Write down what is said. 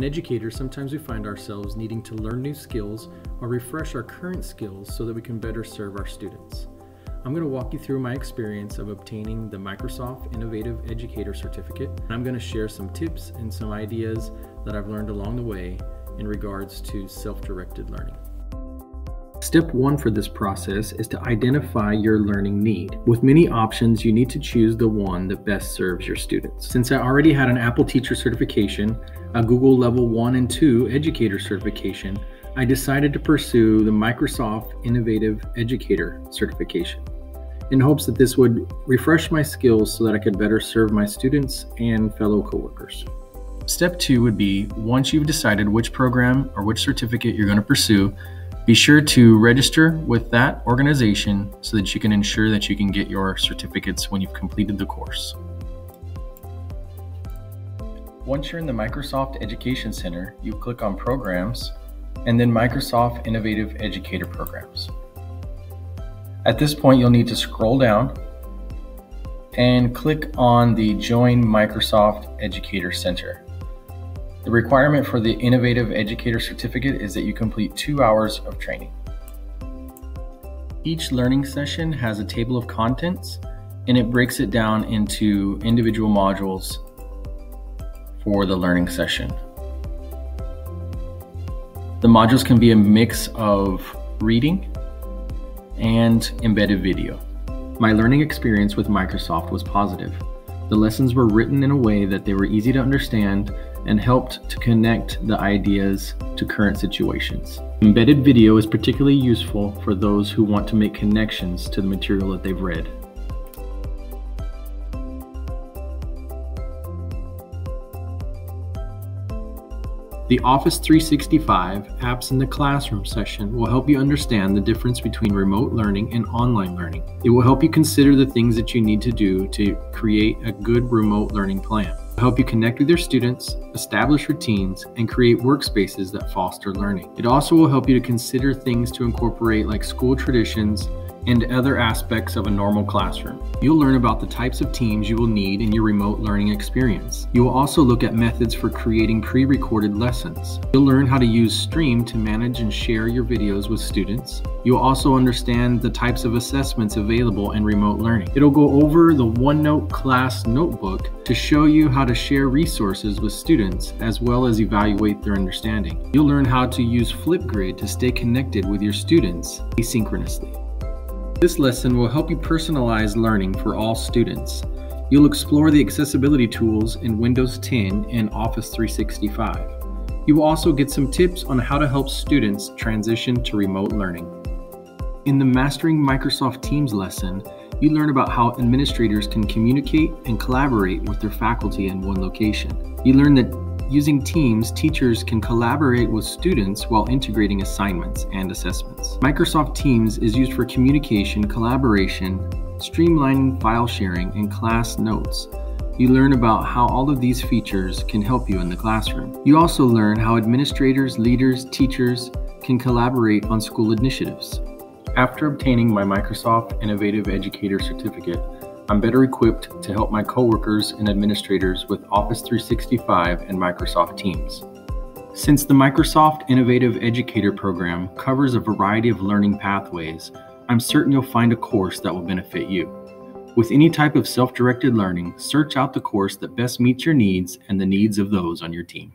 an educator, sometimes we find ourselves needing to learn new skills or refresh our current skills so that we can better serve our students. I'm going to walk you through my experience of obtaining the Microsoft Innovative Educator Certificate, and I'm going to share some tips and some ideas that I've learned along the way in regards to self directed learning. Step one for this process is to identify your learning need. With many options, you need to choose the one that best serves your students. Since I already had an Apple Teacher certification, a Google Level 1 and 2 Educator certification, I decided to pursue the Microsoft Innovative Educator certification in hopes that this would refresh my skills so that I could better serve my students and fellow coworkers. Step two would be once you've decided which program or which certificate you're going to pursue, be sure to register with that organization so that you can ensure that you can get your certificates when you've completed the course. Once you're in the Microsoft Education Center, you click on Programs and then Microsoft Innovative Educator Programs. At this point, you'll need to scroll down and click on the Join Microsoft Educator Center. The requirement for the Innovative Educator Certificate is that you complete two hours of training. Each learning session has a table of contents and it breaks it down into individual modules for the learning session. The modules can be a mix of reading and embedded video. My learning experience with Microsoft was positive. The lessons were written in a way that they were easy to understand and helped to connect the ideas to current situations. Embedded video is particularly useful for those who want to make connections to the material that they've read. The Office 365 Apps in the Classroom session will help you understand the difference between remote learning and online learning. It will help you consider the things that you need to do to create a good remote learning plan help you connect with your students, establish routines, and create workspaces that foster learning. It also will help you to consider things to incorporate like school traditions and other aspects of a normal classroom. You'll learn about the types of teams you will need in your remote learning experience. You will also look at methods for creating pre-recorded lessons. You'll learn how to use Stream to manage and share your videos with students. You'll also understand the types of assessments available in remote learning. It'll go over the OneNote class notebook to show you how to share resources with students as well as evaluate their understanding. You'll learn how to use Flipgrid to stay connected with your students asynchronously. This lesson will help you personalize learning for all students. You'll explore the accessibility tools in Windows 10 and Office 365. You will also get some tips on how to help students transition to remote learning. In the Mastering Microsoft Teams lesson, you learn about how administrators can communicate and collaborate with their faculty in one location. You learn that Using Teams, teachers can collaborate with students while integrating assignments and assessments. Microsoft Teams is used for communication, collaboration, streamlining file sharing, and class notes. You learn about how all of these features can help you in the classroom. You also learn how administrators, leaders, teachers can collaborate on school initiatives. After obtaining my Microsoft Innovative Educator Certificate, I'm better equipped to help my coworkers and administrators with Office 365 and Microsoft Teams. Since the Microsoft Innovative Educator Program covers a variety of learning pathways, I'm certain you'll find a course that will benefit you. With any type of self directed learning, search out the course that best meets your needs and the needs of those on your team.